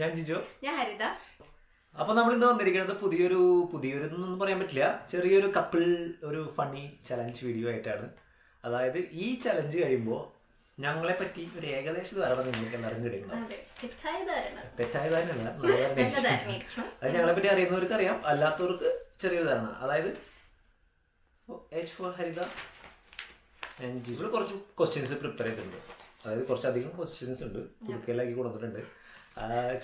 ഞാൻ ജിജോ. ഞാൻ ഹരിത. അപ്പൊ നമ്മൾ ഇന്ന് വന്നിരിക്കുന്നത് പുതിയൊരു പുതിയൊരു എന്നൊന്നും പറയാൻ പറ്റില്ല. ചെറിയൊരു കപ്പിൾ ഒരു ഫണ്ണി ചലഞ്ച് വീഡിയോ ആയിട്ടാണ്. അതായത് ഈ ചലഞ്ച് കഴിയുമ്പോൾ ഞങ്ങളെ പറ്റി ഒരു ഏകദേശ ധാരണ നിങ്ങൾക്ക് എല്ലാവരും തെറ്റായ ധാരണ. അത് ഞങ്ങളെ പറ്റി അറിയുന്നവർക്ക് അറിയാം. അല്ലാത്തവർക്ക് ചെറിയൊരു ധാരണ. അതായത് എച്ച് ഫോർ ഹരിത. ഇവിടെ കുറച്ച് ക്വസ്റ്റ്യൻസ് പ്രിപ്പയർ ചെയ്തിട്ടുണ്ട്. അതായത് കുറച്ചധികം ക്വസ്റ്റ്യൻസ് ഉണ്ട്. കുടുക്കയിലാക്കി കൊടുത്തിട്ടുണ്ട്.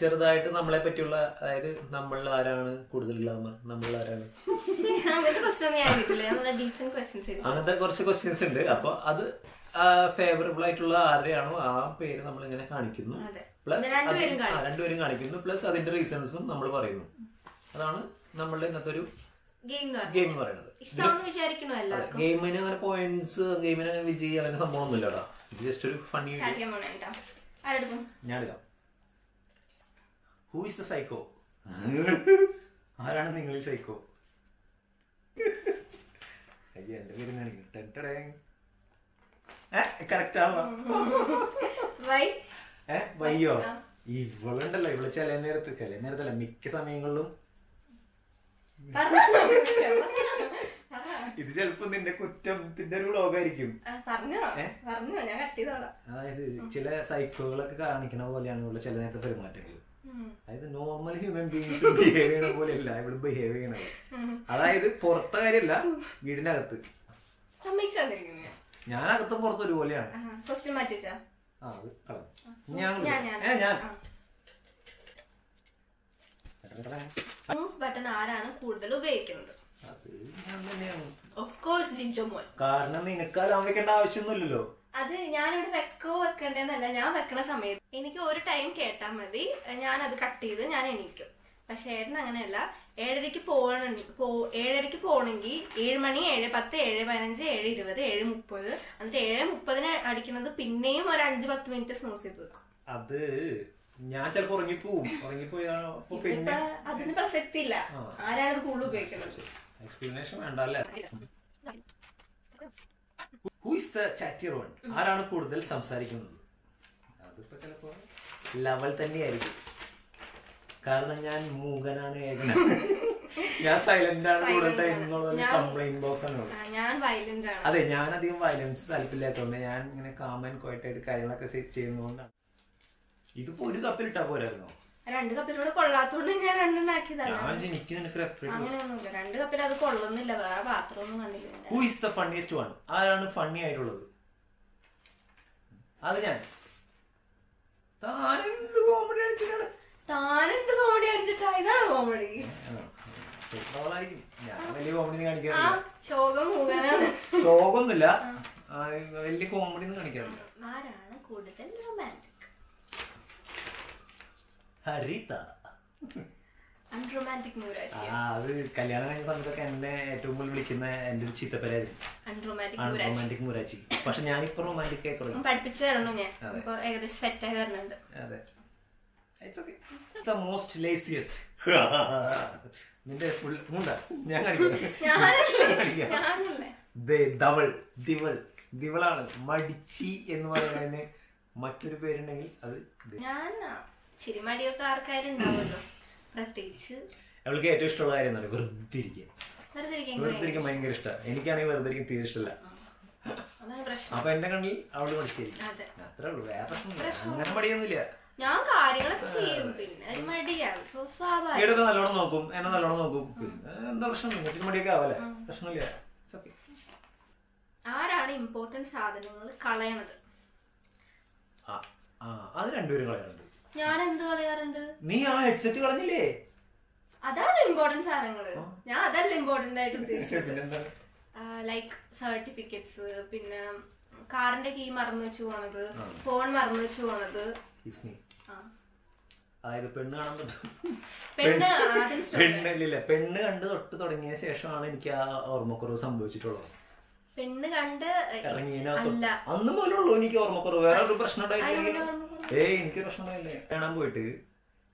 ചെറുതായിട്ട് നമ്മളെ പറ്റിയുള്ള അതായത് നമ്മൾ ആരാണ് കൂടുതൽ ഗ്ലാമർ നമ്മൾ ആരാണ്? അങ്ങനത്തെ കുറച്ച് ക്വസ്റ്റ്യൻസ് ഉണ്ട്. അപ്പൊ അത് ഫേവറബിൾ ആയിട്ടുള്ള ആരുടെയാണോ ആ പേര് നമ്മൾ ഇങ്ങനെ കാണിക്കുന്നു പ്ലസ് രണ്ടുപേരും കാണിക്കുന്നു. പ്ലസ് അതിന്റെ റീസൺസും നമ്മൾ പറയുന്നു. അതാണ് നമ്മളുടെ ഇന്നത്തെ ഒരു ഗെയിം എന്ന് പറയുന്നത്. ഗെയിമിന് അങ്ങനെ പോയിന്റ്സ് ഗെയിമിന് അങ്ങനെ വിജയി അങ്ങനെ സംഭവം ഇല്ലടാ ഇത് ജസ്റ്റ് ഒരു ഫണ്ണി ഞാൻ എടുക്കാം ഹൂ ഇസ് ദ സൈക്കോ ആരാണ് നിങ്ങളിൽ സൈക്കോ അയ്യോ എന്റെ പേര് കറക്റ്റ് വയ്യോ ഇവളുണ്ടല്ലോ ഇവൾ ചില നേരത്ത് ചില നേരത്തല്ല മിക്ക സമയങ്ങളിലും. ഇത് ചെലപ്പോ നിന്റെ കുറ്റത്തിന്റെ ഒരു വ്ളോഗായിരിക്കും. ചെയ്തോളാം. അതായത് ചില സൈക്കോകളൊക്കെ കാണിക്കണ പോലെയാണ് ഇവിടെ ചില നേരത്തെ പെരുമാറ്റങ്ങൾ. അതായത് നോർമൽ ഹ്യൂമൻ ബീങ്സ് ബിഹേവ് ചെയ്യണ പോലെയല്ല ഇവിടെ ബിഹേവ് ചെയ്യണത്. അതായത് പുറത്തെ കാര്യമല്ല വീടിനകത്ത്. അകത്ത് ഞാൻ അകത്ത് പുറത്തും ഒരുപോലെയാണ് ന്യൂസ് ബട്ടൺ ആരാണ് കൂടുതൽ ഉപയോഗിക്കുന്നത്? അത് ഞാൻ തന്നെയാണ്. ഓഫ് കോഴ്സ് മോൻ. കാരണം നിനക്ക് അലാം വെക്കേണ്ട ആവശ്യമൊന്നുമില്ലല്ലോ. അത് ഞാനിവിടെ വെക്കോ വെക്കണ്ടേന്നല്ല ഞാൻ വെക്കണ സമയത്ത്. എനിക്ക് ഒരു ടൈം കേട്ടാ മതി. ഞാൻ അത് കട്ട് ചെയ്ത് ഞാൻ എണീക്കും. പക്ഷെ ഏട്ടൻ അങ്ങനെയല്ല. ഏഴരയ്ക്ക് പോകണ പോ ഏഴരയ്ക്ക് പോകണമെങ്കിൽ ഏഴ് മണി ഏഴ് പത്ത് ഏഴ് പതിനഞ്ച് ഏഴ് ഇരുപത് ഏഴ് മുപ്പത്. എന്നിട്ട് ഏഴ് മുപ്പതിന് അടിക്കണത് പിന്നെയും ഒരു അഞ്ച് പത്ത് മിനിറ്റ് സ്നൂസ് ചെയ്ത് വെക്കും. അത് ഞാൻ ചിലപ്പോ ഉറങ്ങിപ്പോവും. ഉറങ്ങിപ്പോയാ അതിന് പ്രസക്തി ഇല്ല ആരാണ് കൂടുതൽ ഉപയോഗിക്കുന്നത്? എക്സ്പ്ലനേഷൻ വേണ്ട അല്ലേ who is the chattier one ആരാണ് കൂടുതൽ സംസാരിക്കുന്നത്? അതിപ്പോ ചിലപ്പോ ലെവൽ തന്നെയായിരിക്കും. കാരണം ഞാൻ മൂകനാണ് ഏകന ഞാൻ സൈലന്റ് ആണ് കൂടുതൽ ടൈം എന്നുള്ളത് കംപ്ലൈന്റ് ബോക്സ് ആണ് അതെ ഞാൻ അധികം വയലൻസ് താല്പര്യമില്ലാത്തതുകൊണ്ട് ഞാൻ ഇങ്ങനെ കാമൻ കോയറ്റായിട്ട് കാര്യങ്ങളൊക്കെ ചെയ്- ചെയ്യുന്നതുകൊണ്ടാണ്. ഇതിപ്പോ ഒരു കപ്പിലിട്ടാ പോരായിരുന്നോ? രണ്ട് കപ്പിലൂടെ കൊള്ളാത്തോണ്ട് ഞാൻ എനിക്ക് അങ്ങനെയൊന്നുമില്ല. രണ്ട് കപ്പിൽ അത് കൊള്ളുന്നില്ല. വേറെ പാത്രമൊന്നും കണ്ടില്ല ആരാണ് ഫണ്ണി ആയിട്ടുള്ളത്? അത് ഞാൻ. താനെന്ത് കോമഡി അടിച്ചിട്ടാണ്? താനെന്ത് കോമഡി അടിച്ചിട്ടാ? ഇതാണ് കോമഡി ഞാൻ ശോകമൊന്നുമില്ല. വലിയ കോമഡി ഒന്നും കാണിക്കാറില്ല. ആരാണ് കൂടുതൽ റൊമാന്റിക് ഹരിത അൺറൊമാന്റിക് മൂരാച്ചി ആ അത് കല്യാണം കഴിഞ്ഞ സമയത്തൊക്കെ എന്നെ ഏറ്റവും കൂടുതൽ വിളിക്കുന്ന എന്റെ ഒരു ചീത്തപ്പരായിരുന്നു. അൺറൊമാന്റിക് മൂരാച്ചി റൊമാന്റിക് മുരാച്ചി പക്ഷെ ഞാനിപ്പോ റൊമാന്റിക് ആയി തുടങ്ങി പഠിപ്പിച്ചു തരണു ഞാൻ? ഇപ്പൊ ഏകദേശം സെറ്റായി വരുന്നുണ്ട്. അതെ. It's okay it's most laziest നിന്റെ ഫുൾ മുണ്ട ഞാൻ ദവൾ ദിവളാണ് മടിച്ചി എന്ന് പറയുന്നതിന് മറ്റൊരു പേരുണ്ടെങ്കിൽ അത്. ഞാൻ ചിരിമടിയൊക്കെ ആർക്കാരും ഉണ്ടാവുമല്ലോ പ്രത്യേകിച്ച് അവൾക്ക് ഏറ്റവും ഇഷ്ടമുള്ള കാര്യം എന്താണ് വെറുതെ ഇരിക്കുക. വെറുതെ ഇരിക്കാൻ ഭയങ്കര ഇഷ്ടമാണ് എനിക്കാണെങ്കിൽ വെറുതെ ഇരിക്കാൻ തീരെ ഇഷ്ടമല്ല. അപ്പൊ എന്റെ കണ്ണിൽ അവൾ മടിച്ചിരിക്കും അത്രേ ഉള്ളൂ. വേറെ അങ്ങനെ മടിയൊന്നുമില്ല. ഞാൻ കാര്യങ്ങളൊക്കെ ചെയ്യും. പിന്നെ മടിയാണ് സ്വാഭാവികം. നല്ലോണം നോക്കും. എന്നെ നല്ലോണം നോക്കും. പിന്നെ എന്താ പ്രശ്നം? നിങ്ങൾക്ക് മടിയൊക്കെ ആവല്ലേ? പ്രശ്നമില്ല. ആരാണ് ഇമ്പോർട്ടന്റ് സാധനങ്ങൾ കളയണത്? അത് രണ്ടുപേരും കളയാറുണ്ട്. ഞാൻ എന്ത് കളയാറുണ്ട്? നീ ആ ഹെഡ്സെറ്റ് കളഞ്ഞില്ലേ? അതാണ് ഇമ്പോർട്ടന്റ് സാധനങ്ങൾ. ഞാൻ അതല്ല ഇമ്പോർട്ടന്റ് ആയിട്ട് ഉദ്ദേശിച്ചത്. ലൈക്ക് സർട്ടിഫിക്കറ്റ്സ് പിന്നെ കാറിന്റെ കീ മറന്നു വെച്ച് പോണത് ഫോൺ മറന്നു വെച്ച് പോണത്. അതായത് പെണ്ണ് കാണുമ്പോൾ പറ്റും പെണ്ണ് കണ്ട് തൊട്ട് തുടങ്ങിയ ശേഷമാണ് എനിക്ക് ആ ഓർമ്മക്കുറവ് സംഭവിച്ചിട്ടുള്ളത്. പെണ്ണ് കണ്ട് ഇറങ്ങിയ അന്ന് പോലുള്ളൂ എനിക്ക് ഓർമ്മക്കുറവ്. വേറെ ഒരു പ്രശ്നം ഉണ്ടായിട്ടില്ല? ഏയ് എനിക്ക് പ്രശ്നമില്ലേ കാണാൻ പോയിട്ട്.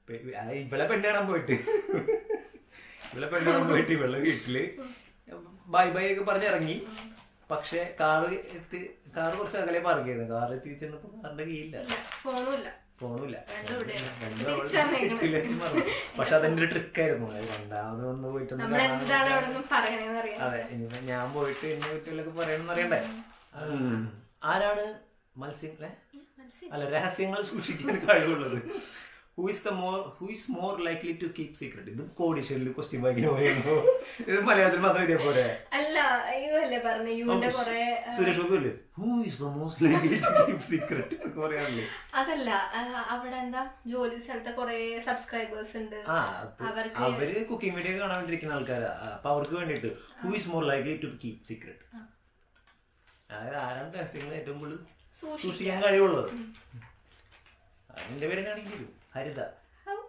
ഇവിടെ ഇവളെ പെണ്ണ് കാണാൻ പോയിട്ട്. ഇവളെ പെണ്ണ് കാണാൻ പോയിട്ട് ഇവളെ വീട്ടിൽ. ബൈ ബൈ ഒക്കെ പറഞ്ഞിറങ്ങി പക്ഷെ കാറ് എത്തി കാറ് കുറച്ച് അകലെ പാർക്ക് ചെയ്തു കാറ് എത്തി ചെന്നപ്പോ കാറിന്റെ കീഴില്ല ഫോണുമില്ല. പക്ഷെ അതെന്റെ ഒരു ട്രിക്കായിരുന്നു രണ്ടാമത് വന്ന് പോയിട്ട് അതെ ഞാൻ പോയിട്ട് എന്നെ വീട്ടിലൊക്കെ പറയണമെന്ന് അറിയണ്ടേ? ആരാണ് മത്സ്യം അല്ലെ രഹസ്യങ്ങൾ സൂക്ഷിക്കാൻ കഴിവുള്ളത്. Who is the more who is more likely to keep secret ഇത് കോടീശ്വരിൽ ക്വസ്റ്റ്യൻ വായിക്കുന്ന പോലെയാണോ ഇത് മലയാളത്തിൽ മാത്രം ഇതേ പോലെ അല്ല അയ്യോ അല്ലേ പറഞ്ഞ? യുവിന്റെ കൊറേ സുരേഷ് ഗോപി അല്ലേ? Who is the most likely to keep secret പറയാറില്ലേ? അതല്ല അവിടെ എന്താ? ജോലി സ്ഥലത്തെ കുറെ സബ്സ്ക്രൈബേഴ്സ് ഉണ്ട്. അവർക്ക് അവർ കുക്കിംഗ് വീഡിയോ കാണാൻ വേണ്ടിയിരിക്കുന്ന ആൾക്കാരാ. അപ്പൊ അവർക്ക് വേണ്ടിട്ട് who is more likely to keep secret അതായത് ആരാണ് രഹസ്യങ്ങൾ ഏറ്റവും കൂടുതൽ സൂക്ഷിക്കാൻ. കഴിവുള്ളത്. അതിന്റെ പേര് കാണിക്കും ഹരിത. അങ്ങനല്ല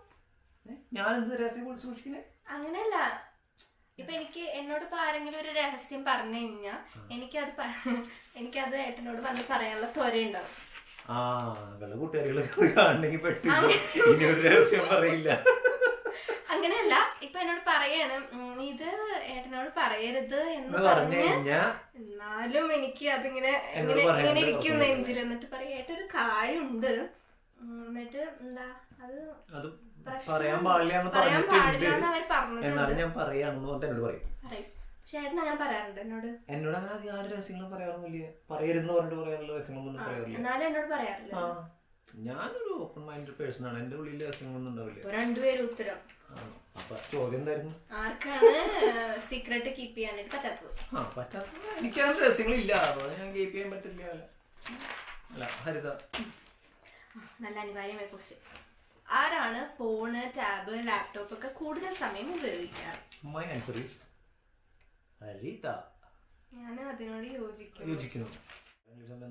ഞാൻ എന്ത് രഹസ്യം കൂടുതൽ സൂക്ഷിക്കുന്നേ അങ്ങനെയല്ല. ഇപ്പൊ എനിക്ക് എന്നോട് ഇപ്പൊ ആരെങ്കിലും ഒരു രഹസ്യം പറഞ്ഞു കഴിഞ്ഞാ എനിക്കത് എനിക്കത് ഏട്ടനോട് വന്ന് പറയാനുള്ള ത്വരയുണ്ടാവും ആ വല്ല കൂട്ടുകാരികൾ കാണണമെങ്കിൽ ഇനി ഒരു രഹസ്യം പറയില്ല. അങ്ങനെയല്ല ഇപ്പൊ എന്നോട് പറയാണ് ഉം, ഇത് ഏട്ടനോട് പറയരുത് എന്ന് പറഞ്ഞു എന്നാലും എനിക്ക് അതിങ്ങനെ ഇങ്ങനെ ഇങ്ങനെ ഇരിക്കും. നെഞ്ചിൽ എന്നിട്ട് പറയും ഏട്ട ഒരു കായുണ്ട് ഉം, എന്നിട്ട് എന്താ അത് അത് പറയാൻ പാടില്ല എന്ന് പറയാൻ പാടില്ല എന്ന് അവർ പറഞ്ഞിട്ടുണ്ട്. എന്നാലും ഞാൻ പറയാണെന്ന് പറഞ്ഞിട്ട് എന്നോട് പറയും. പറയും. ചേട്ടൻ അങ്ങനെ പറയാറുണ്ട് എന്നോട്. എന്നോട് അങ്ങനെ അധികം ആരും രഹസ്യങ്ങളും പറയാറൊന്നുമില്ല. പറയരുതെന്ന് പറഞ്ഞിട്ട് പറയാനുള്ള രഹസ്യങ്ങളൊന്നും പറയാറില്ല. എന്നാലും എന്നോട് പറയാറില്ല. ആ. ഞാനൊരു ഓപ്പൺ മൈൻഡ് പേഴ്സൺ ആണ്. എന്റെ ഉള്ളിൽ രഹസ്യങ്ങളൊന്നും ഉണ്ടാവില്ല. രണ്ടുപേരും ഉത്തരം. ആ, അപ്പൊ ചോദ്യം എന്തായിരുന്നു? ആർക്കാണ് സീക്രട്ട് കീപ്പ് ചെയ്യാനായിട്ട് പറ്റാത്തത്? ആ പറ്റാത്ത എനിക്കങ്ങനെ രഹസ്യങ്ങളില്ല. അതുകൊണ്ട് ഞാൻ കീപ്പ് ചെയ്യാൻ പറ്റില്ല. അല്ല ഹരിത. നല്ല അനിവാര്യമായ ക്വസ്റ്റ്യൻ ആരാണ് ഫോണ് ടാബ് ലാപ്ടോപ്പ് ഒക്കെ കൂടുതൽ സമയം ഉപയോഗിക്കാറ്? My answer is Haritha. ഞാൻ അതിനോട് യോജിക്കുന്നു. യോജിക്കുന്നു.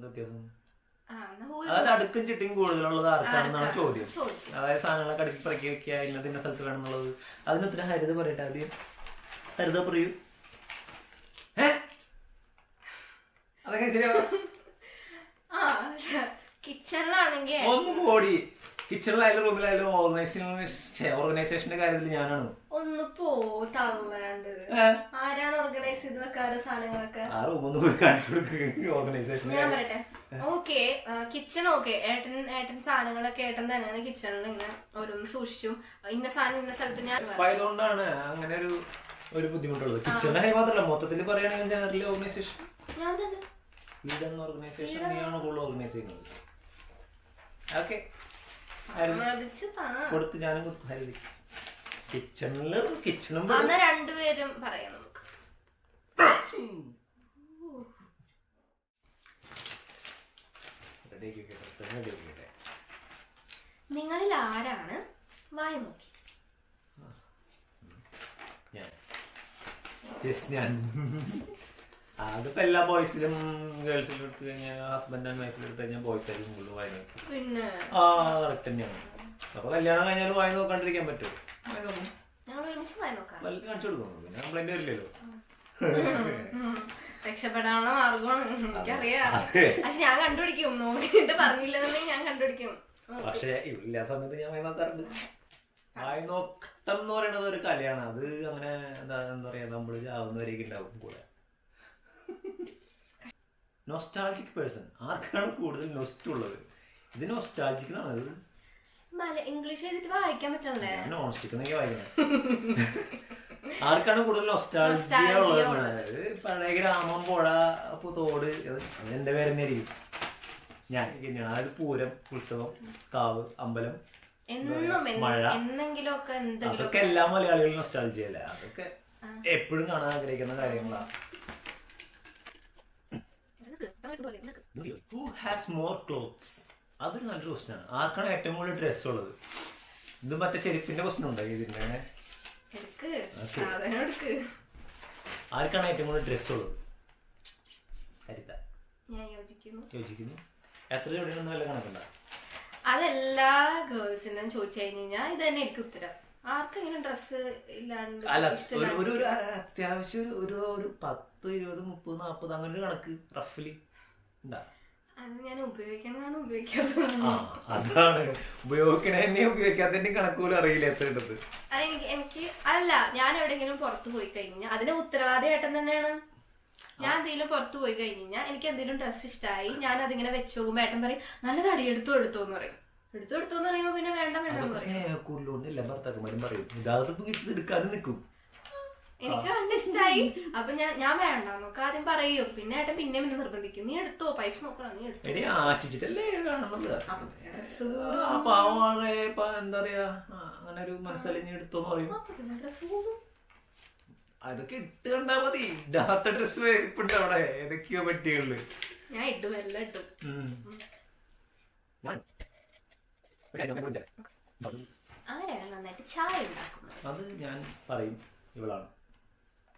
വ്യത്യാസം? അതായത് അടുക്കും ചിട്ടിയും കൂടുതലുള്ളത് ആർക്കാണെന്നാണ് ആർക്കാണ്? ചോദ്യം. അതായത് സാധനങ്ങളൊക്കെ അടുക്കി പറക്കി വെക്കുക ഇന്നത് ഇന്ന സ്ഥലത്ത് വേണമെന്നുള്ളത്. അതിനൊത്തിരി ഹരിത പറയട്ടെ ആദ്യം. ഹരിത പറയൂ. അതൊക്കെ ശരിയാവാ കിച്ചണിലാണെങ്കിൽ ഒന്ന് കോടി കിച്ചണിലായാലും റൂമിലായാലും ഓർഗനൈസേഷൻ ഓർഗനൈസേഷന്റെ കാര്യത്തിൽ ഞാനാണ്. ഒന്ന് പോ തള്ളാണ്ട്? ആരാണ് ഓർഗനൈസ് ചെയ്ത് വെക്കാറ് സാധനങ്ങളൊക്കെ? ആ റൂമൊന്നും പോയി കാണിച്ചു കൊടുക്കുക ഓർഗനൈസേഷൻ ഞാൻ. പറയട്ടെ. ഓക്കെ കിച്ചൺ ഓക്കെ ഏട്ടൻ ഏട്ടൻ സാധനങ്ങളൊക്കെ ഏട്ടൻ തന്നെയാണ് കിച്ചണിൽ ഇങ്ങനെ ഓരോന്ന് സൂക്ഷിച്ചും. ഇന്ന സാധനം ഇന്ന സ്ഥലത്ത് ഞാൻ ആയതുകൊണ്ടാണ് അങ്ങനെ ഒരു ഒരു ബുദ്ധിമുട്ടുള്ളത്. കിച്ചൺ ആയി മാത്രമല്ല മൊത്തത്തിൽ പറയുകയാണെങ്കിൽ ജനറൽ ഓർഗനൈസേഷൻ വീടെന്ന ഓർഗനൈസേഷൻ നീയാണ് കൂടുതൽ ഓർഗനൈസ് ചെയ്യുന്നത്? ഓക്കെ കൊടുത്ത് ഞാനും കിച്ചണിൽ കിച്ചണും രണ്ടുപേരും പറയാം നമുക്ക്. നിങ്ങളിൽ ആരാണ് വായ നോക്കി ഞാൻ. യെസ് ഞാൻ. അതിപ്പോ എല്ലാ ബോയ്സിലും ഗേൾസിലും എടുത്ത് കഴിഞ്ഞാൽ ഹസ്ബൻഡ് ആൻഡ് വൈഫിലും എടുത്ത് കഴിഞ്ഞാൽ ബോയ്സ് ആയിരിക്കും കൂടുതൽ വായ പിന്നെ? ആ കറക്റ്റ് തന്നെയാണ് അപ്പൊ കല്യാണം കഴിഞ്ഞാലും വായ നോക്കാണ്ടിരിക്കാൻ പറ്റുമോ നോക്കും. കാണിച്ചു കൊടുക്കുന്നു. പിന്നെ കംപ്ലൈന്റ് വരില്ലല്ലോ. രക്ഷപ്പെടാനുള്ള മാർഗമാണ് എനിക്കറിയാം. പക്ഷെ ഞാൻ കണ്ടുപിടിക്കും. നോക്കിയിട്ട് പറഞ്ഞില്ലെന്നുണ്ടെങ്കിൽ ഞാൻ കണ്ടുപിടിക്കും. പക്ഷേ ഇല്ല സമയത്ത് ഞാൻ വൈകുന്നേരം നോക്കാറുണ്ട് വായി നോട്ടം എന്ന് പറയുന്നത് ഒരു കലയാണ്. അത് അങ്ങനെ എന്താ എന്താ പറയാ നമ്മൾ ചാവുന്നവരേക്ക് ഉണ്ടാവും കൂടെ. നൊസ്റ്റാൾജിക് പേഴ്സൺ ആർക്കാണ് കൂടുതൽ നൊസ്റ്റ് ഉള്ളത്? ഇത് നൊസ്റ്റാൾജിക് എന്നാണ് ഇത് ഇംഗ്ലീഷ് എഴുതിട്ട് വായിക്കാൻ പറ്റണല്ലേ? നോൺ സ്റ്റിക്ക് എന്നൊക്കെ വായിക്കുന്നത് ആർക്കാണ് കൂടുതൽ നൊസ്റ്റാൾജിയ ഉള്ളത്? പഴയ ഗ്രാമം പുഴ അപ്പൊ തോട് എന്റെ പേര് തന്നെ ആയിരിക്കും ഞാൻ അതായത് പൂരം ഉത്സവം കാവ് അമ്പലം മഴ. അതൊക്കെ എല്ലാ മലയാളികളും നൊസ്റ്റാൾജിയ അല്ലേ? അതൊക്കെ എപ്പോഴും കാണാൻ ആഗ്രഹിക്കുന്ന കാര്യങ്ങളാണ് ഹു ഹാസ് മോർ ക്ലോത്ത്സ് അതൊരു നല്ലൊരു ആണ്. ആർക്കാണ് ഏറ്റവും കൂടുതൽ ഡ്രസ്സ് ഉള്ളത്? ഇത് മറ്റേ ചെരുപ്പിന്റെ ക്വസ്റ്റൻ ഉണ്ടായി ഇതിന്റെ അങ്ങനെ എടുക്ക് സാധനം എടുക്ക് ആർക്കാണ് ഏറ്റവും കൂടുതൽ ഡ്രസ് ഉള്ളത്? ഹരിത. ഞാൻ യോജിക്കുന്നു. യോജിക്കുന്നു. എത്ര എവിടെയാണ് നല്ല കണക്കുണ്ടോ? അതെല്ലാ ഗേൾസിനും ചോദിച്ചു കഴിഞ്ഞാൽ ഇത് തന്നെ എനിക്ക് ഉത്തരം. ആർക്കെങ്കിലും ഡ്രസ് ഇല്ലാണ്ട് അല്ല ഒരു ഇഷ്ടമില്ലാണ്ട് ഒരു ഒരു അത്യാവശ്യം ഒരു ഒരു പത്ത് ഇരുപത് മുപ്പത് നാപ്പത് അങ്ങനെ ഒരു കണക്ക് റഫ്ലി ഉണ്ടാ? അതാണ്. ഉപയോഗിക്കണേ ഉപയോഗിക്കാത്തതിന്റെ കണക്ക് പോലും അറിയില്ല എത്ര ഉണ്ടത് എനിക്ക് എനിക്ക് അല്ല ഞാൻ എവിടെയെങ്കിലും പുറത്തു പോയി കഴിഞ്ഞാൽ അതിന് ഉത്തരവാദി ഏട്ടൻ തന്നെയാണ്. ഞാൻ എന്തെങ്കിലും പുറത്തു പോയി കഴിഞ്ഞാൽ എനിക്ക് എന്തെങ്കിലും ഡ്രസ്സ് ഇഷ്ടമായി ഞാൻ അതിങ്ങനെ വെച്ച് പോകുമ്പോ ഏട്ടൻ പറയും നല്ലത് എടുത്തു എടുത്തു എന്ന് പറയും. എടുത്തു എടുത്തു എന്ന് പറയുമ്പോ പിന്നെ വേണ്ട വേണ്ട പറയും. എനിക്ക് കണ്ട് ഇഷ്ടമായി അപ്പൊ ഞാൻ ഞാൻ വേണ്ട. നമുക്ക് ആദ്യം പറയും. പിന്നെ ഏട്ടൻ പിന്നെ പിന്നെ നിർബന്ധിക്കും. നീ എടുത്തോ? പൈസ നോക്കണം. നീ എടുത്തോ? എടി ആശിച്ചിട്ടല്ലേ കാണുന്നത്? ആ പാവാളെ എന്താ പറയാ? അങ്ങനെ ഒരു മനസ്സലിഞ്ഞ് എടുത്തോന്ന് പറയും. അതൊക്കെ ഇട്ട് കണ്ടാ മതി. ഇടാത്ത ഡ്രസ് ഇപ്പുണ്ട് അവിടെ. ഏതൊക്കെയോ പറ്റിയുള്ളു ഞാൻ ഇട്ടു എല്ലാം ഇട്ടു ആരാണ് നന്നായിട്ട് ചായ ഉണ്ടാക്കുന്നത്? അത് ഞാൻ പറയും. ഇവളാണ്.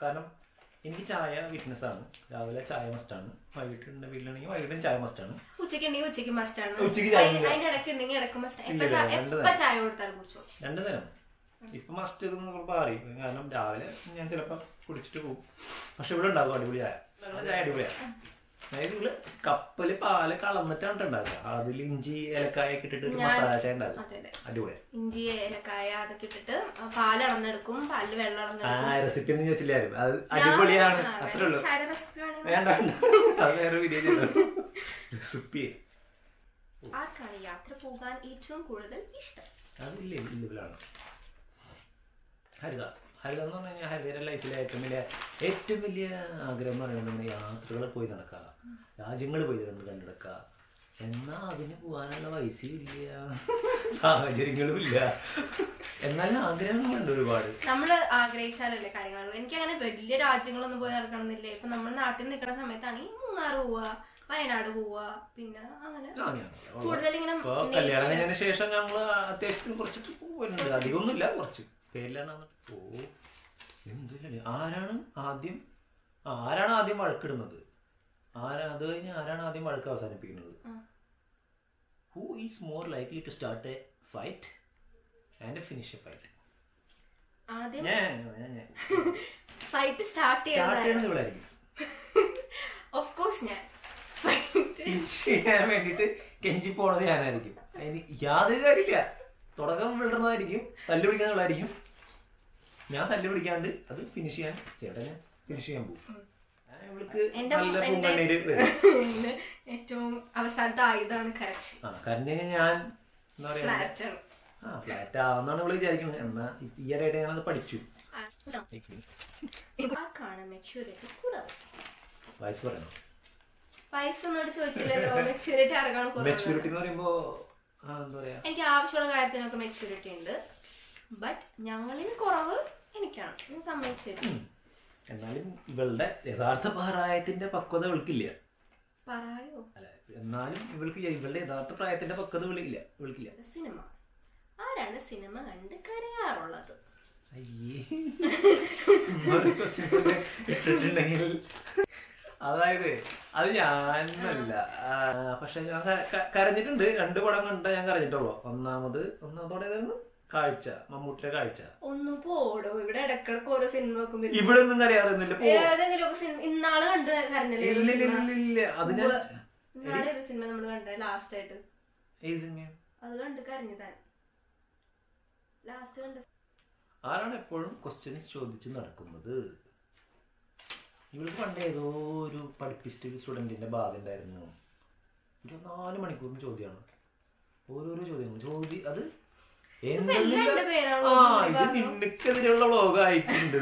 കാരണം എനിക്ക് ചായ വീക്ക്നെസ് ആണ്. രാവിലെ ചായ മസ്റ്റ് വൈകിട്ട് ഉണ്ട് വീട്ടിലാണെങ്കിൽ വൈകിട്ടും ചായ മസ്റ്റ് ആണ്. ഉച്ചയ്ക്ക് ഉച്ചയ്ക്ക് മസ്റ്റ് ആണ്. ഉച്ചയ്ക്ക് ചായ രണ്ട് നേരം. ഇപ്പൊ മസ്റ്റ് മാറി കാരണം രാവിലെ ഞാൻ ചിലപ്പോ കുടിച്ചിട്ട് പോകും. പക്ഷെ ഇവിടെ ഉണ്ടാകും അടിപൊളി ചായ. ഞങ്ങളുടെ ചായ അടിപൊളിയാ. അതായത് നിങ്ങൾ കപ്പൽ പാൽ കളന്നിട്ടാണ് ഉണ്ടാക്കുക അതിൽ ഇഞ്ചി ഏലക്കായ ഒക്കെ ഇട്ടിട്ട് ഒരു മസാല ചായ ഉണ്ടാക്കും അതെ അതെ. അടിപൊളിയാ ഇഞ്ചി ഏലക്കായ അതൊക്കെ ഇട്ടിട്ട് പാൽ അളന്നെടുക്കും. പാലിൽ വെള്ളം ആ അളന്നെടുക്കും. റെസിപ്പി ഒന്നും ചോദിച്ചില്ലായിരുന്നു അത് അടിപൊളിയാണ്. ആ, അത്രേ ഉള്ളൂ. വേണ്ട. അത് വേറെ വീഡിയോ റെസിപ്പി ആർക്കാണ് യാത്ര പോകാൻ ഏറ്റവും കൂടുതൽ ഇഷ്ടം? അതില്ല ഇല്ലിബിളാണ് ഹരിത. ഹരിത എന്ന് പറഞ്ഞു കഴിഞ്ഞാൽ ഹരിതയുടെ ലൈഫിലെ ഏറ്റവും വലിയ ഏറ്റവും വലിയ ആഗ്രഹം എന്ന് പറയുന്നത് നമ്മുടെ യാത്രകൾ പോയി നടക്കുക. രാജ്യങ്ങൾ പോയി കണ്ട് കണ്ടെടുക്കുക. എന്നാൽ അതിന് പോകാനുള്ള പൈസയും ഇല്ല. സാഹചര്യങ്ങളും ഇല്ല. എന്നാലും ആഗ്രഹങ്ങളുണ്ട് ഒരുപാട്. നമ്മൾ ആഗ്രഹിച്ചാലല്ലേ കാര്യങ്ങൾ എനിക്ക് അങ്ങനെ വലിയ രാജ്യങ്ങളൊന്നും പോയി നടക്കണമെന്നില്ല. ഇപ്പൊ നമ്മൾ നാട്ടിൽ നിൽക്കുന്ന സമയത്താണെങ്കിൽ മൂന്നാർ പോവാ വയനാട് പോവാ പിന്നെ അങ്ങനെ കൂടുതൽ ഇങ്ങനെ കല്യാണം കഴിഞ്ഞതിന് ശേഷം ഞങ്ങൾ അത്യാവശ്യത്തിന് കുറച്ചിട്ട് പോകുന്നുണ്ട് അധികമൊന്നുമില്ല കുറച്ച്. പേരിലാണ് ഓ എന്തിനാണ് ആരാണ് ആദ്യം? ആരാണ് ആദ്യം വഴക്കിടുന്നത്? ആരാ അത് കഴിഞ്ഞ് ആരാണ് ആദ്യം വഴക്ക് അവസാനിപ്പിക്കുന്നത്. Who is more likely to start a fight and finish a fight ആദ്യം ഞാൻ ഞാൻ ഞാൻ ഫൈറ്റ് സ്റ്റാർട്ട് ചെയ്യുന്നത് ഇവിടെ ഓഫ് കോഴ്സ് ഞാൻ. ചെയ്യാൻ വേണ്ടിട്ട് കെഞ്ചി പോണത് ഞാനായിരിക്കും. അതിന് യാതൊരു കാര്യമില്ല. തുടക്കം വിടുന്നതായിരിക്കും തല്ല് പിടിക്കുന്നതായിരിക്കും ഞാൻ തല്ല് പിടിക്കാണ്ട് അത് ഫിനിഷ് ചെയ്യാൻ ചേട്ടനെ ഫിനിഷ് ചെയ്യാൻ പോകും എന്റെ നല്ല എന്റെ പൂങ്കണ്ണീര് ഏറ്റവും അവസാനത്തെ ആയുധമാണ് കരച്ച് ആ കാരണം ഞാൻ എന്താ പറയാ ആ ഫ്ലാറ്റ് ആവുന്നാണ് ഇവൾ വിചാരിക്കുന്നത് എന്നാ ഈയിടെയായിട്ട് ഞാനത് പഠിച്ചു. വയസ്സ് പറയണോ പൈസ ഒന്നും ചോദിച്ചില്ലല്ലോ. മെച്യൂരിറ്റി ആർക്കാണ് മെച്യൂരിറ്റി മെച്ചൂരിറ്റി എന്ന് പറയുമ്പോ എന്താ പറയാ? എനിക്ക് ആവശ്യമുള്ള കാര്യത്തിനൊക്കെ മെച്യൂരിറ്റി ഉണ്ട്. ബട്ട് ഞങ്ങളിൽ കുറവ് എനിക്കാണ്. സമ്മതിച്ചു. എന്നാലും ഇവളുടെ യഥാർത്ഥ പ്രായത്തിന്റെ പക്വത ഇവൾക്കില്ല. അല്ല എന്നാലും ഇവൾക്ക് ഇവളുടെ യഥാർത്ഥ പ്രായത്തിന്റെ പക്വത ഇവളില്ല ഇവൾക്കില്ല. സിനിമ. ആരാണ് സിനിമ കണ്ട് കരയാറുള്ളത്? ഇട്ടിട്ടുണ്ടെങ്കിൽ. അതായത് അത് ഞാനല്ല. പക്ഷെ ഞാൻ കരഞ്ഞിട്ടുണ്ട്. രണ്ട് പടം കണ്ട ഞാൻ കരഞ്ഞിട്ടുള്ളൂ. ഒന്നാമത് ഒന്നാമതോടെ ഏതായിരുന്നു കാഴ്ച മമ്മൂട്ടിയുടെ കാഴ്ച. ഒന്ന് പോടോ ഇവിടെ ഇടക്കിടക്ക് ഓരോ സിനിമ വെക്കുമ്പോ ഇവിടെ ഒന്നും കരയാറുന്നില്ല ഏതെങ്കിലും സിനിമ? ഇന്നാൾ കണ്ട് കരഞ്ഞല്ലേ അത് ഞാൻ ഇന്നാൾ ഏത് സിനിമ നമ്മൾ കണ്ടത് ലാസ്റ്റ് ആയിട്ട്. ഏത് സിനിമ അത് കണ്ട് കരഞ്ഞതാൻ ലാസ്റ്റ് കണ്ട. ആരാണ് എപ്പോഴും ക്വസ്റ്റ്യൻസ് ചോദിച്ച് നടക്കുന്നത്? ഇവൾക്ക് പണ്ട് ഏതോ ഒരു പഠിപ്പിച്ചിട്ട് സ്റ്റുഡന്റിന്റെ ബാധ ഉണ്ടായിരുന്നു ഇരുപത്തിനാല് മണിക്കൂറിന് ചോദ്യമാണ് ഓരോരോ ചോദ്യങ്ങൾ. ചോദ്യം അത് ആ ഇത് നിനക്കെതിരെയുള്ള വ്ളോഗ് ആയിട്ടുണ്ട്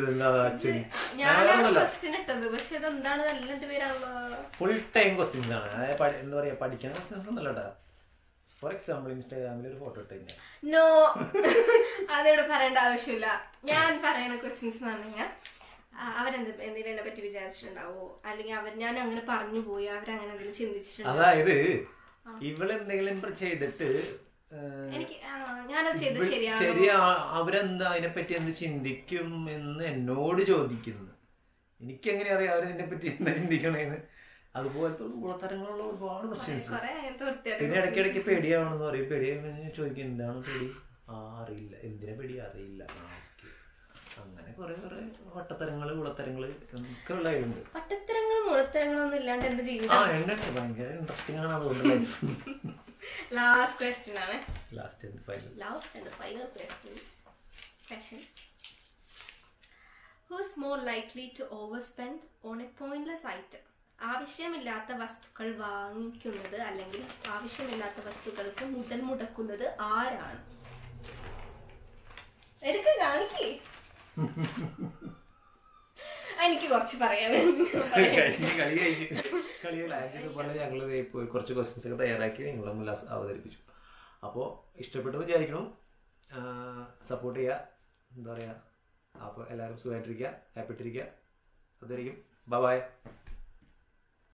ഫുൾ ടൈം ക്വസ്റ്റ്യൻസ് ആണ് അതായത് എന്താ പറയാ പഠിക്കുന്ന ക്വസ്റ്റ്യൻസ് ഒന്നല്ല ഫോർ എക്സാമ്പിൾ ഇൻസ്റ്റാഗ്രാമിൽ ഒരു ഫോട്ടോ ഇട്ട് നോ അതോട് പറയേണ്ട ആവശ്യമില്ല. ഞാൻ പറയുന്ന ക്വസ്റ്റ്യൻസ് എന്ന് പറഞ്ഞാൽ അവരെന്ത് എന്തെങ്കിലും എന്നെ പറ്റി വിചാരിച്ചിട്ടുണ്ടാവോ? അല്ലെങ്കിൽ അവർ ഞാൻ അങ്ങനെ പറഞ്ഞു പോയി അവരങ്ങനെ എന്തെങ്കിലും ചിന്തിച്ചിട്ടുണ്ടോ അതായത് ഇവളെന്തെങ്കിലും ചെയ്തിട്ട് എനിക്ക് ശരിയാ അവരെന്താ അതിനെപ്പറ്റി എന്ത് ചിന്തിക്കും എന്ന് എന്നോട് ചോദിക്കുന്നു എനിക്കെങ്ങനെ അറിയാം അവരതിനെ പറ്റി എന്താ ചിന്തിക്കണേന്ന്. അതുപോലത്തെ ഗുണത്തരങ്ങളുള്ള ഒരുപാട് ക്വസ്റ്റ്യൻസ് പിന്നെ ഇടയ്ക്കിടയ്ക്ക് പേടിയാവണമെന്ന് പറയും. പേടിയാവുമ്പോൾ ചോദിക്കും എന്താണ് പേടി? ആ അറിയില്ല. എന്തിനാ പേടി? അറിയില്ല. അങ്ങനെ കുറെ കുറെ വട്ടത്തരങ്ങൾ കുളത്തരങ്ങൾ ഒക്കെ ഉള്ളതായിട്ടുണ്ട് പട്ടത്തരങ്ങളും ഒന്നും ഇല്ലാണ്ട് എന്ത് ആ ജീവിതം ഉണ്ട്. ഭയങ്കര ഇൻട്രസ്റ്റിംഗ് ആണ് അതുകൊണ്ട് ലാസ്റ്റ് ക്വസ്റ്റ്യൻ ആണ്. Last final last and final question question. More likely to overspend on a pointless item ആവശ്യമില്ലാത്ത വസ്തുക്കൾ വാങ്ങിക്കുന്നത് അല്ലെങ്കിൽ ആവശ്യമില്ലാത്ത വസ്തുക്കൾക്ക് മുതൽ മുടക്കുന്നത് ആരാണ്? എടുക്ക കാണിക്കേ. എനിക്ക് കുറച്ച് ചെയ്തപോലെ ഞങ്ങൾ കുറച്ച് ക്വസ്റ്റ്യൻസ് ഒക്കെ തയ്യാറാക്കി നിങ്ങളെ മുന്നിൽ അവതരിപ്പിച്ചു. അപ്പോൾ ഇഷ്ടപ്പെട്ടു വിചാരിക്കണം സപ്പോർട്ട് ചെയ്യുക എന്താ പറയുക അപ്പോൾ എല്ലാവരും സുഖമായിട്ടിരിക്കുക ഹാപ്പിട്ടിരിക്കുക ബൈ ബൈ